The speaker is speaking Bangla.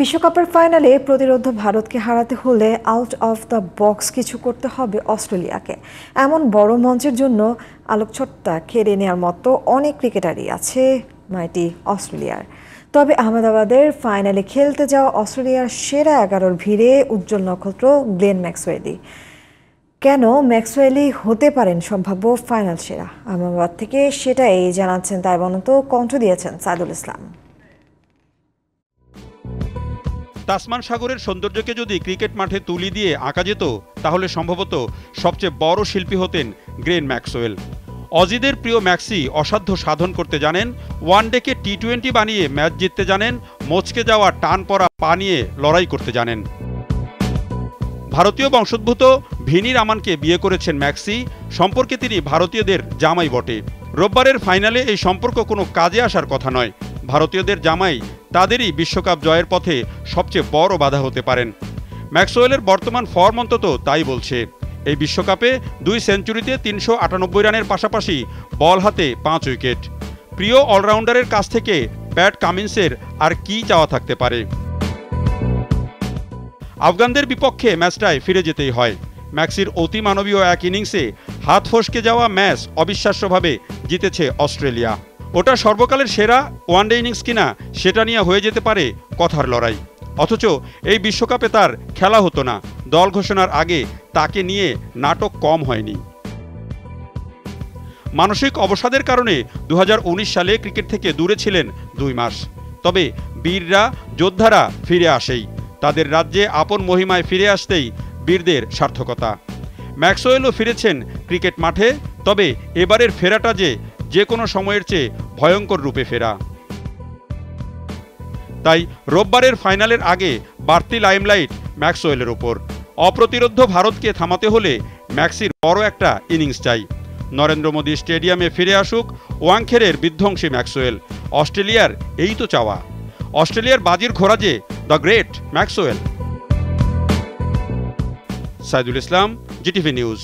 বিশ্বকাপের ফাইনালে প্রতিরোধ ভারতকে হারাতে হলে আউট অফ দ্য বক্স কিছু করতে হবে অস্ট্রেলিয়াকে। এমন বড় মঞ্চের জন্য আলোকছট্টা কেড়ে নেওয়ার মতো অনেক ক্রিকেটারই আছে মাইটি অস্ট্রেলিয়ার। তবে আহমেদাবাদের ফাইনালে খেলতে যাওয়া অস্ট্রেলিয়ার সেরা এগারোর ভিড়ে উজ্জ্বল নক্ষত্র, গ্লেন ম্যাক্সওয়েলি কেন ম্যাক্সওয়েলি হতে পারেন সম্ভাব্য ফাইনাল সেরা? আহমেদাবাদ থেকে সেটাই জানাচ্ছেন তাই বনত কণ্ঠ দিয়েছেন সাইদুল ইসলাম। তাসমান সাগরের সৌন্দর্যকে যদি ক্রিকেট মাঠে তুলি দিয়ে আঁকা যেত, তাহলে সম্ভবত সবচেয়ে বড় শিল্পী হতেন গ্রেন ম্যাক্সওয়েল। অজিদের প্রিয় ম্যাক্সি অসাধ্য সাধন করতে জানেন, ওয়ান ডেকে টি টোয়েন্টি বানিয়ে ম্যাচ জিততে জানেন, মচকে যাওয়া টান পড়া পা নিয়ে লড়াই করতে জানেন। ভারতীয় বংশোদ্ভূত ভিনি রামানকে বিয়ে করেছেন ম্যাক্সি, সম্পর্কে তিনি ভারতীয়দের জামাই বটে। রোববারের ফাইনালে এই সম্পর্ক কোনো কাজে আসার কথা নয়। ভারতীয়দের জামাই তাদেরই বিশ্বকাপ জয়ের পথে সবচেয়ে বড় বাধা হতে পারেন। ম্যাক্সওয়েলের বর্তমান ফর্ম অন্তত তাই বলছে। এই বিশ্বকাপে দুই সেঞ্চুরিতে তিনশো আটানব্বই রানের পাশাপাশি বল হাতে পাঁচ উইকেট। প্রিয় অলরাউন্ডারের কাছ থেকে প্যাট কামিন্সের আর কি চাওয়া থাকতে পারে? আফগানদের বিপক্ষে ম্যাচটায় ফিরে যেতেই হয়। ম্যাক্সির অতি মানবীয় এক ইনিংসে হাত ফসকে যাওয়া ম্যাচ অবিশ্বাস্যভাবে জিতেছে অস্ট্রেলিয়া। ওটা সর্বকালের সেরা ওয়ানডে ইনিংস কিনা সেটা নিয়ে হয়ে যেতে পারে কথার লড়াই। অথচ এই বিশ্বকাপে তার খেলা হতো না। দল ঘোষণার আগে তাকে নিয়ে নাটক কম হয়নি। মানসিক অবসাদের কারণে দু হাজার উনিশ সালে ক্রিকেট থেকে দূরে ছিলেন দুই মাস। তবে বীররা, যোদ্ধারা ফিরে আসেই। তাদের রাজ্যে আপন মহিমায় ফিরে আসতেই বীরদের সার্থকতা। ম্যাক্সওয়েলও ফিরেছেন ক্রিকেট মাঠে, তবে এবারের ফেরাটা যে যে কোনো সময়ের চেয়ে ভয়ঙ্কর রূপে ফেরা। তাই রোববারের ফাইনালের আগে বাড়তি লাইমলাইট ম্যাক্সওয়েলের ওপর। অপ্রতিরোধ্য ভারতকে থামাতে হলে ম্যাক্সির বড় একটা ইনিংস চাই। নরেন্দ্র মোদী স্টেডিয়ামে ফিরে আসুক ওয়াংখেরের বিধ্বংসী ম্যাক্সওয়েল। অস্ট্রেলিয়ার এই তো চাওয়া। অস্ট্রেলিয়ার বাজির ঘোড়া যে, the great Maxwell. Saidul Islam, GTV news.